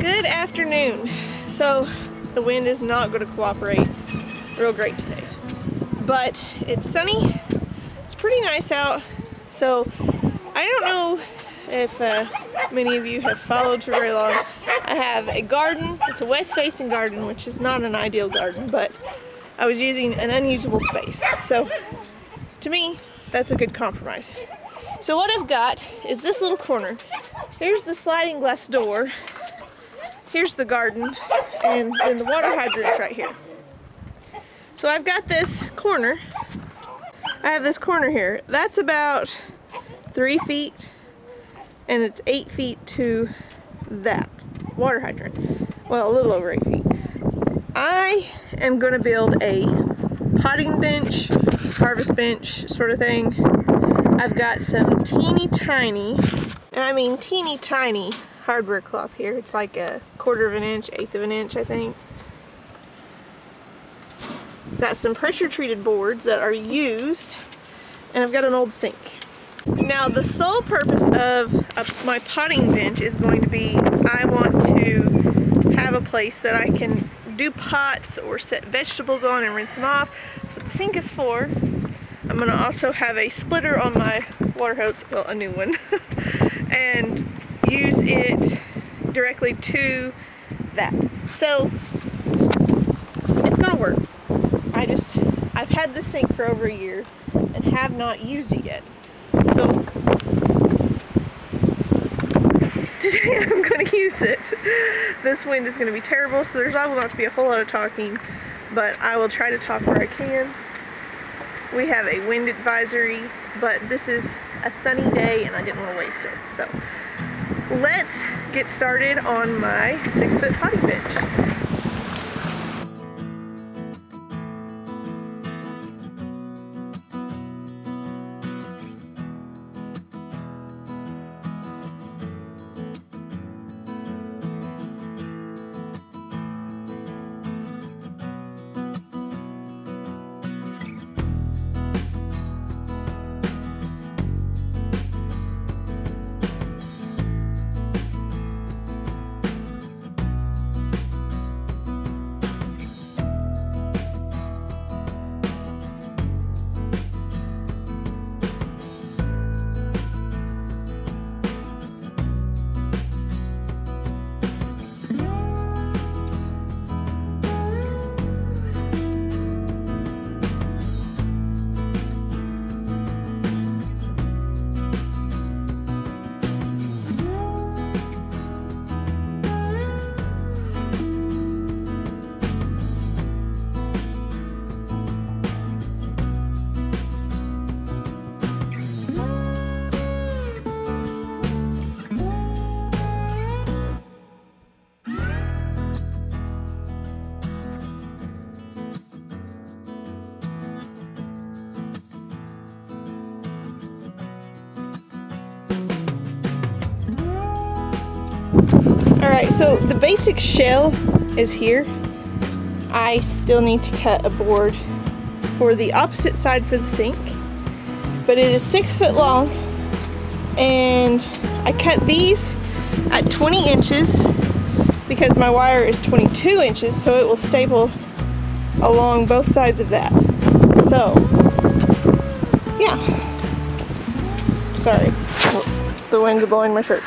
Good afternoon. So the wind is not going to cooperate real great today. But it's sunny. It's pretty nice out. So I don't know if uh, many of you have followed for very long. I have a garden. It's a west facing garden, which is not an ideal garden, but I was using an unusable space. So to me, that's a good compromise. So what I've got is this little corner. Here's the sliding glass door. Here's the garden, and then the water hydrant's right here. So I've got this corner. I have this corner here. That's about three feet, and it's eight feet to that water hydrant. Well, a little over eight feet. I am going to build a potting bench, harvest bench sort of thing I've got some teeny tiny, and I mean teeny tiny hardware cloth here. It's like a quarter of an inch, eighth of an inch, I think. Got some pressure treated boards that are used, and I've got an old sink. Now the sole purpose of, of my potting bench is going to be I want to have a place that I can do pots or set vegetables on and rinse them off. What the sink is for. I'm gonna also have a splitter on my water hose, well a new one, and use it directly to that. So it's gonna work. I just, I've had this sink for over a year and have not used it yet. So today I'm gonna use it. This wind is gonna be terrible, so there's not going to be a whole lot of talking, but I will try to talk where I can. We have a wind advisory, but this is a sunny day and I didn't want to waste it. So let's get started on my six foot potting bench. So the basic shell is here. I still need to cut a board for the opposite side for the sink. But it is six foot long and I cut these at 20 inches because my wire is 22 inches so it will staple along both sides of that. So, yeah. Sorry, the wind's blowing my shirt.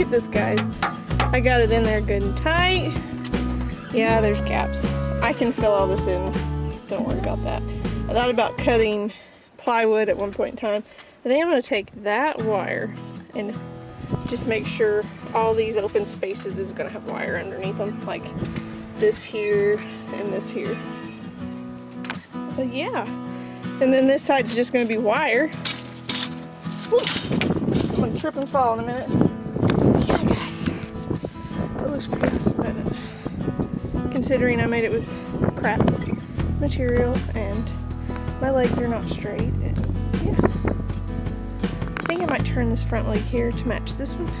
Look at this, guys. I got it in there good and tight. Yeah, there's gaps. I can fill all this in. Don't worry about that. I thought about cutting plywood at one point in time. I think I'm to take that wire and just make sure all these open spaces is going to have wire underneath them. Like this here and this here. But yeah. And then this side's just going to be wire. I'm to trip and fall in a minute. Looks pretty awesome, Considering I made it with crap material and my legs are not straight. And yeah. I think I might turn this front leg here to match this one.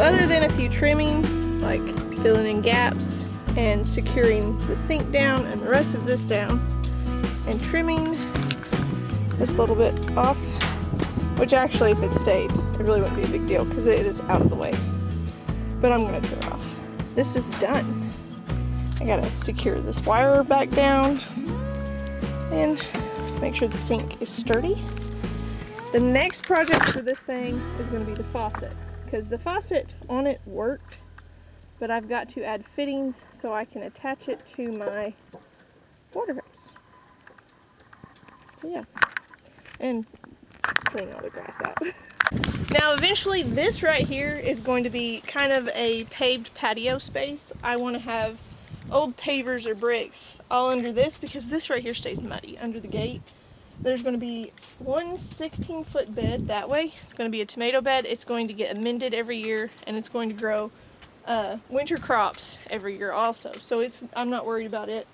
Other than a few trimmings, like filling in gaps and securing the sink down and the rest of this down, and trimming this little bit off, which actually if it stayed, it really wouldn't be a big deal because it is out of the way. But I'm gonna trim off. This is done. I gotta secure this wire back down and make sure the sink is sturdy. The next project for this thing is gonna be the faucet because the faucet on it worked, but I've got to add fittings so I can attach it to my water hose. Yeah, and clean all the grass out. now eventually this right here is going to be kind of a paved patio space. I want to have old pavers or bricks all under this because this right here stays muddy under the gate there's going to be one 16 foot bed that way. It's going to be a tomato bed. It's going to get amended every year and it's going to grow uh, winter crops every year also. So it's I'm not worried about it.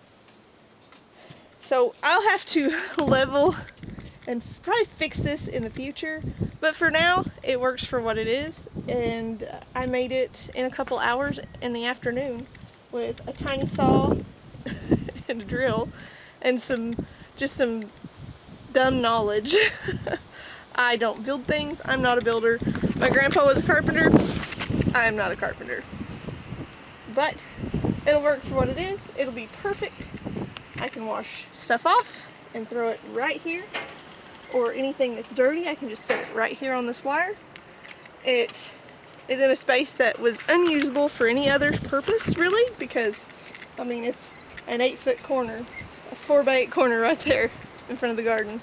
So I'll have to level and probably fix this in the future. But for now, it works for what it is. And I made it in a couple hours in the afternoon with a tiny saw and a drill and some just some dumb knowledge. I don't build things. I'm not a builder. My grandpa was a carpenter. I am not a carpenter. But it'll work for what it is. It'll be perfect. I can wash stuff off and throw it right here. Or anything that's dirty, I can just set it right here on this wire. It is in a space that was unusable for any other purpose, really, because, I mean, it's an eight foot corner, a four by eight corner right there in front of the garden.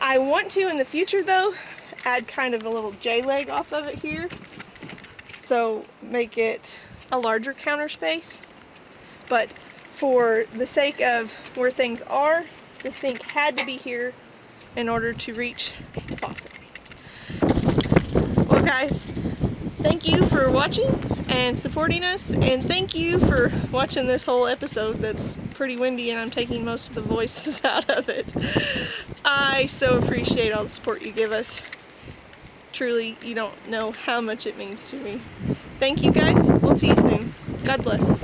I want to in the future though add kind of a little J-leg off of it here so make it a larger counter space but for the sake of where things are the sink had to be here in order to reach the faucet. Well guys, thank you for watching and supporting us and thank you for watching this whole episode that's pretty windy and I'm taking most of the voices out of it. I so appreciate all the support you give us. Truly, you don't know how much it means to me. Thank you guys. We'll see you soon. God bless.